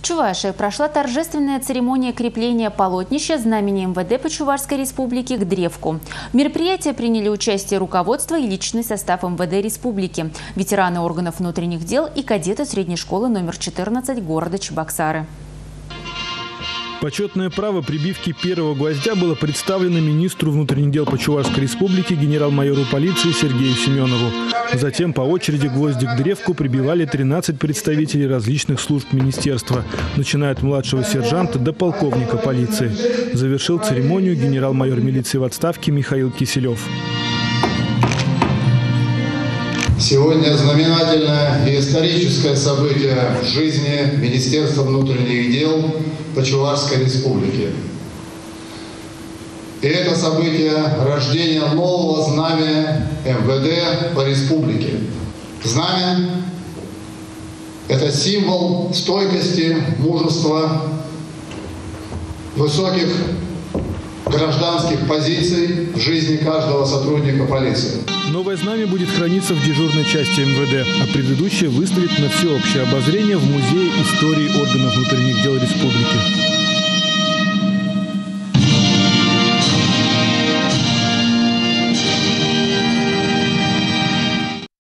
В Чувашии прошла торжественная церемония крепления полотнища знамени МВД по Чувашской республике к древку. В мероприятии приняли участие руководство и личный состав МВД республики, ветераны органов внутренних дел и кадеты средней школы номер 14 города Чебоксары. Почетное право прибивки первого гвоздя было представлено министру внутренних дел по Чувашской республике генерал-майору полиции Сергею Семенову. Затем по очереди гвозди к древку прибивали 13 представителей различных служб министерства, начиная от младшего сержанта до полковника полиции. Завершил церемонию генерал-майор милиции в отставке Михаил Киселев. Сегодня знаменательное и историческое событие в жизни Министерства внутренних дел по Чувашской республике. И это событие рождения нового знамени МВД по республике. Знамя – это символ стойкости, мужества, высоких гражданских позиций в жизни каждого сотрудника полиции. Новое знамя будет храниться в дежурной части МВД, а предыдущее выставит на всеобщее обозрение в Музее истории органов внутренних дел республики.